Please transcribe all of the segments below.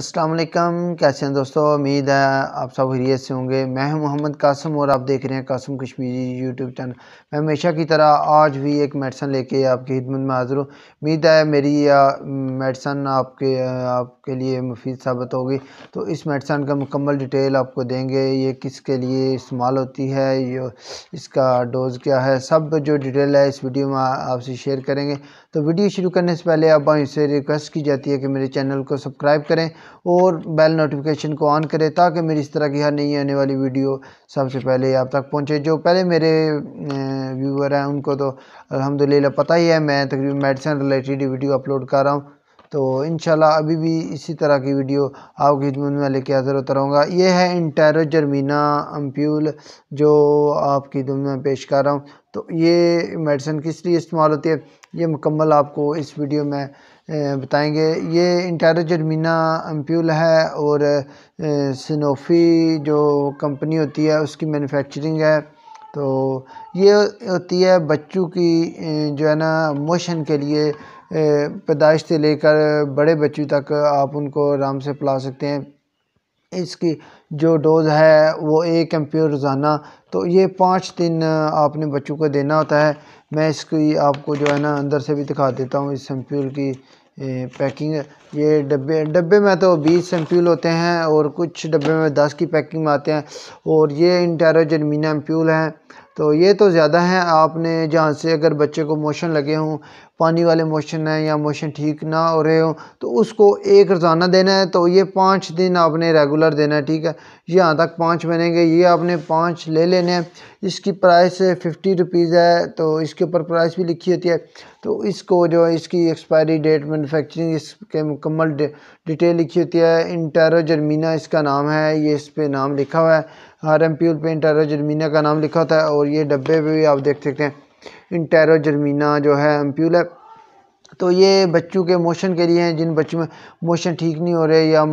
अस्सलाम वालेकुम। कैसे हैं दोस्तों? उम्मीद है आप सब खरीत से होंगे। मैं हूँ मोहम्मद कासम और आप देख रहे हैं कासम कश्मीरी यूट्यूब चैनल मैं हमेशा की तरह आज भी एक मेडिसन लेके आपकी खिदमत में हाज़िर हूँ। उम्मीद है मेरी यह मेडिसन आपके आपके लिए मुफीद साबित होगी। तो इस मेडिसन का मुकम्मल डिटेल आपको देंगे। ये किसके लिए इस्तेमाल होती है? ये, इसका डोज़ क्या है? सब जो डिटेल है इस वीडियो में आपसे शेयर करेंगे। तो वीडियो शुरू करने से पहले आप से रिक्वेस्ट की जाती है कि मेरे चैनल को सब्सक्राइब करें। और बेल नोटिफिकेशन को ऑन करें ताकि मेरी इस तरह की हर नई आने वाली वीडियो सबसे पहले आप तक पहुँचे। जो पहले मेरे व्यूवर हैं, उनको तो अल्हम्दुलिल्लाह पता ही है, मैं तकरीबन मेडिसन रिलेटेड वीडियो अपलोड कर रहा हूँ। तो इन अभी भी इसी तरह की वीडियो आपकी खिदमत में लेके हाजिर होता रहूँगा। ये है इंटेरो जर्मीना अम्प्यूल जो आपकी खिदमत में पेश कर रहा हूँ। तो ये मेडिसिन किस लिए इस्तेमाल होती है? ये मुकम्मल आपको इस वीडियो में बताएँगे। ये इंटेरो जर्मीना अम्प्यूल है और सिनोफी जो कंपनी होती है, उसकी मैन्युफैक्चरिंग है। तो ये होती है बच्चों की जो है ना मोशन के लिए पैदाइश से लेकर बड़े बच्चों तक आप उनको आराम से पिला सकते हैं। इसकी जो डोज़ है वो एक एम्प्योर रोज़ाना तो ये पाँच दिन आपने बच्चों को देना होता है। मैं इसकी आपको जो है ना अंदर से भी दिखा देता हूँ इस एम्प्यूल की पैकिंग। ये डब्बे डब्बे में तो बीस एम्प्यूल होते हैं और कुछ डब्बे में दस की पैकिंग में आते हैं। और ये इंटेरोजन मीना एम्प्यूल हैं। तो ये तो ज़्यादा है। आपने जहाँ से अगर बच्चे को मोशन लगे हों, पानी वाले मोशन हैं या मोशन ठीक ना हो रहे हो तो उसको एक रोज़ाना देना है। तो ये पाँच दिन आपने रेगुलर देना है, ठीक है? यहाँ तक पाँच बनेंगे। ये आपने पाँच ले लेने हैं। इसकी प्राइस फिफ्टी रुपीज़ है तो इसके ऊपर प्राइस भी लिखी होती है। तो इसको जो है, इसकी एक्सपायरी डेट मैनुफेक्चरिंग इसके मुकम्मल डिटेल लिखी होती है। इंटेरो जर्मीना इसका नाम है, ये इस पर नाम लिखा हुआ है। हर एम पी पे इंटेरो जर्मीना का नाम लिखा होता है। और ये डब्बे भी आप देख सकते हैं। इंटेरो जर्मीना जो है, एम्प्यूल है। तो ये बच्चों के मोशन के लिए हैं, जिन बच्चों में मोशन ठीक नहीं हो रहे या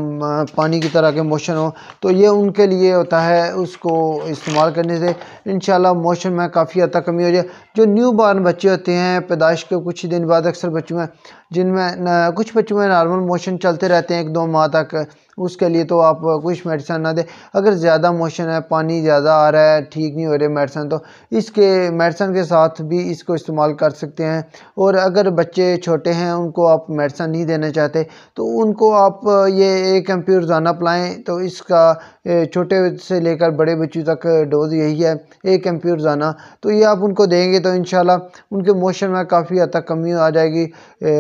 पानी की तरह के मोशन हो तो ये उनके लिए होता है उसको इस्तेमाल करने से। इन मोशन में काफ़ी हद तक कमी हो जाए। जो न्यू बॉर्न बच्चे होते हैं, पैदाइश के कुछ ही दिन बाद अक्सर बच्चों में, जिनमें कुछ बच्चों में नॉर्मल मोशन चलते रहते हैं, एक दो माह तक। उसके लिए तो आप कुछ मेडिसन ना दें। अगर ज़्यादा मोशन है, पानी ज़्यादा आ रहा है, ठीक नहीं हो रहे मेडिसन तो इसके मेडिसन के साथ भी इसको इस्तेमाल कर सकते हैं। और अगर बच्चे छोटे हैं, उनको आप मेडिसन नहीं देना चाहते तो उनको आप ये एक एम रोज़ाना पिलाएँ। तो इसका छोटे से लेकर बड़े बच्चों तक डोज यही है, एक एम रोज़ाना। तो ये आप उनको देंगे तो इन उनके मोशन में काफ़ी हद तक कमी आ जाएगी।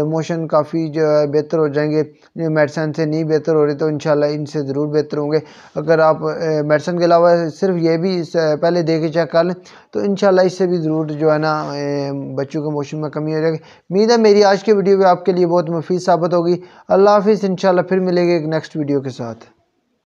मोशन काफ़ी जो है बेहतर हो जाएँगे। मेडिसन से नहीं बेहतर हो रहे तो इन इनसे ज़रूर बेहतर होंगे। अगर आप मेडिसन के अलावा सिर्फ़ ये भी पहले दे के चेक कर लें तो इंशाल्लाह इससे भी ज़रूर जो है ना बच्चों के मोशन में कमी हो जाएगी। उम्मीद है मेरी आज की वीडियो भी आपके लिए बहुत मुफीद साबित होगी। अल्लाह हाफिज़ इन फिर मिलेंगे एक नेक्स्ट वीडियो के साथ।